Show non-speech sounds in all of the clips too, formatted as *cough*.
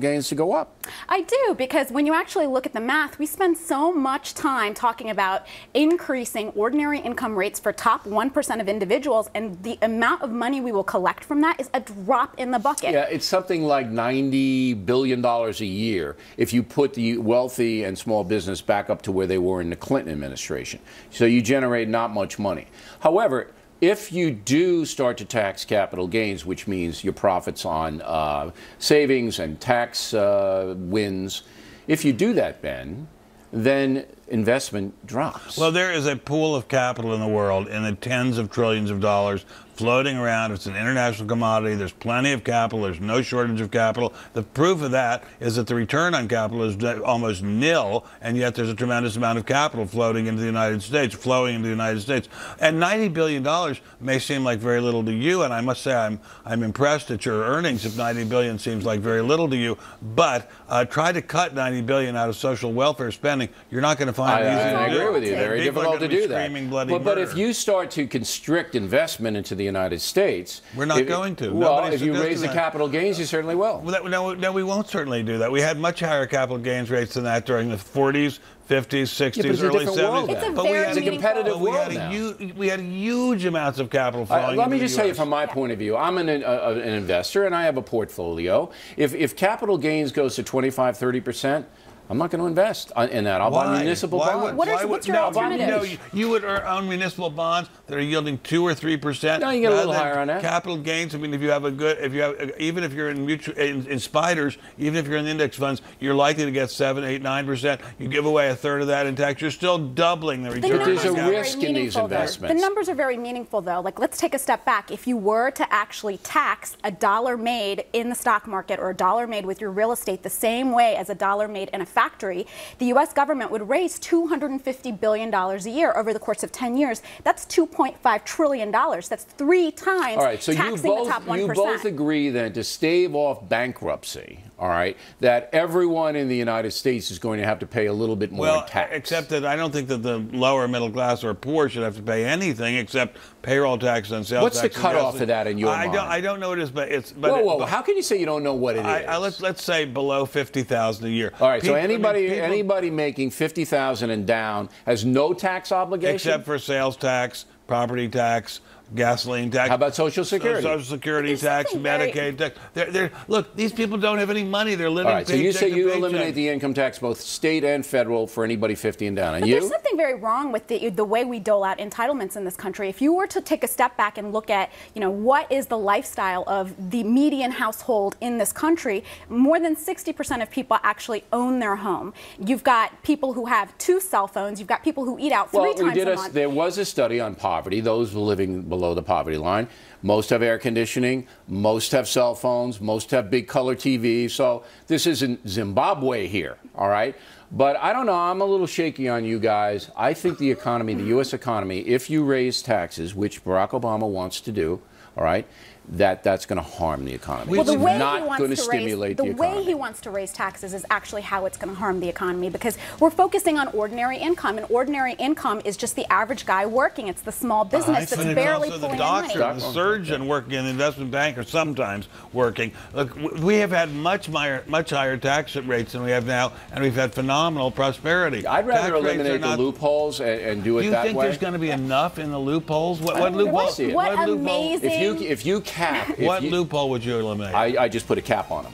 gains to go up. I do, because when you actually look at the math, we spend so much time talking about increasing ordinary income rates for top 1% of individuals, and the amount of money we will collect from that is a drop in the bucket. Yeah, it's something like $90 billion a year if you put the wealthy and small business back up to where they were in the Clinton administration. So you generate not much money. However, if you do start to tax capital gains, which means your profits on uh, savings and tax uh, wins, if you do that, Ben, then investment drops. Well, there is a pool of capital in the world in the tens of trillions of dollars floating around. It's an international commodity. There's plenty of capital. There's no shortage of capital. The proof of that is that the return on capital is almost nil, and yet there's a tremendous amount of capital floating into the United States, flowing into the United States. And $90 billion may seem like very little to you, and I must say I'm, I'm impressed at your earnings if 90 billion seems like very little to you, but uh, try to cut 90 billion out of social welfare spending. You're not going to find I, it easy I, I agree with you. Very difficult to do that. But, but if you start to constrict investment into the United States. We're not if, going to. Well, Nobody's if you raise the capital gains, you certainly will. Well, that, no, no, we won't certainly do that. We had much higher capital gains rates than that during the 40s, 50s, 60s, yeah, early 70s. It's a but very we had a competitive we world had now. Huge, we had huge amounts of capital flowing. Uh, let me just tell you from my point of view. I'm an, uh, an investor and I have a portfolio. If, if capital gains goes to 25, 30 percent, I'm not going to invest in that. I'll why? buy municipal why bonds. Would, what is, what's your no, alternative? No, you, you, would own municipal bonds that are yielding two or three percent. No, you get a little higher on that. Capital gains. I mean, if you have a good, if you have, even if you're in mutual, in, in spiders, even if you're in index funds, you're likely to get seven, eight, nine percent. You give away a third of that in tax, you're still doubling the return. But there's a risk in these though. investments. The numbers are very meaningful, though. Like, let's take a step back. If you were to actually tax a dollar made in the stock market or a dollar made with your real estate the same way as a dollar made in a factory, the U.S. government would raise $250 billion a year over the course of 10 years. That's $2.5 trillion. That's three times all right, so you both, the top 1%. You both agree then to stave off bankruptcy, all right, that everyone in the United States is going to have to pay a little bit more well, tax. except that I don't think that the lower middle class or poor should have to pay anything except payroll tax and sales What's tax. the cutoff of that in your I mind? Don't, I don't know what it is, but it's. But whoa, whoa! It, but how can you say you don't know what it I, is? I, let's let's say below fifty thousand a year. All right, people, so anybody I mean, people, anybody making fifty thousand and down has no tax obligation except for sales tax, property tax, gasoline tax. How about Social Security? Social Security tax, Medicaid very... tax. They're, they're, look, these people don't have any money. They're living. All right, so you say you paycheck. eliminate the income tax, both state and federal, for anybody 50 and down. And but you? there's something very wrong with the, the way we dole out entitlements in this country. If you were to take a step back and look at, you know, what is the lifestyle of the median household in this country, more than 60% of people actually own their home. You've got people who have two cell phones. You've got people who eat out three well, times we did a a, month. There was a study on poverty, those living below the poverty line. Most have air conditioning, most have cell phones, most have big color TVs. So this isn't Zimbabwe here, all right? But I don't know, I'm a little shaky on you guys. I think the economy, the U.S. economy, if you raise taxes, which Barack Obama wants to do, all right, that that's going to harm the economy. Well, the it's way not he wants going to to stimulate raise, the, the economy. way he wants to raise taxes is actually how it's going to harm the economy because we're focusing on ordinary income, and ordinary income is just the average guy working. It's the small business that's barely also pulling the doctor, money. the surgeon working in the investment bank, or sometimes working. Look, we have had much higher, much higher tax rates than we have now, and we've had phenomenal prosperity. I'd rather tax eliminate the not, loopholes and, and do it do you think there's going to be enough in the loopholes? What, what loopholes? What- what loophole- amazing- if you if you cap, *laughs* What you, loophole would you eliminate? I, I just put a cap on them.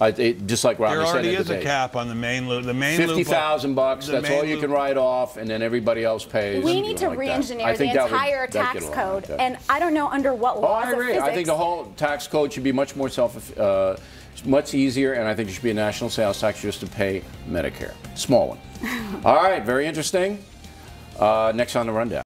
I, it, just like Romney there said already in the is a cap on the main loop. The main Fifty loophole- thousand bucks. That's all you can write off, and then everybody else pays. We need to it like re-engineer I the think that would- entire that'd tax code, like and I don't know under what Oh, I agree. physics. I think the whole tax code should be much more self, uh, much easier, and I think there should be a national sales tax just to pay Medicare, small one. *laughs* All right, very interesting. Uh, next on the rundown.